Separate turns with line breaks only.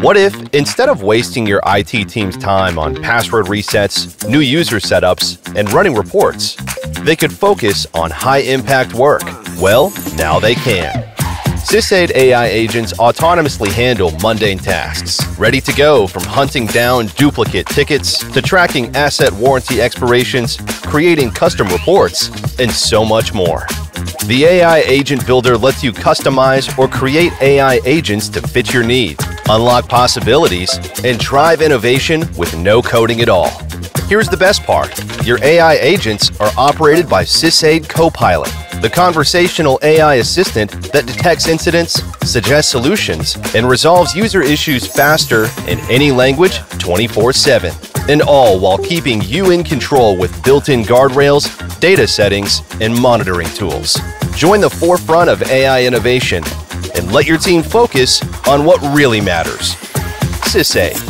What if, instead of wasting your IT team's time on password resets, new user setups, and running reports, they could focus on high impact work? Well, now they can. SysAid AI agents autonomously handle mundane tasks, ready to go from hunting down duplicate tickets to tracking asset warranty expirations, creating custom reports, and so much more. The AI Agent Builder lets you customize or create AI agents to fit your needs, unlock possibilities, and drive innovation with no coding at all. Here's the best part your AI agents are operated by SysAid Copilot, the conversational AI assistant that detects incidents, suggests solutions, and resolves user issues faster in any language 24 7. And all while keeping you in control with built in guardrails, data settings, and monitoring tools. Join the forefront of AI innovation and let your team focus on what really matters. SysAid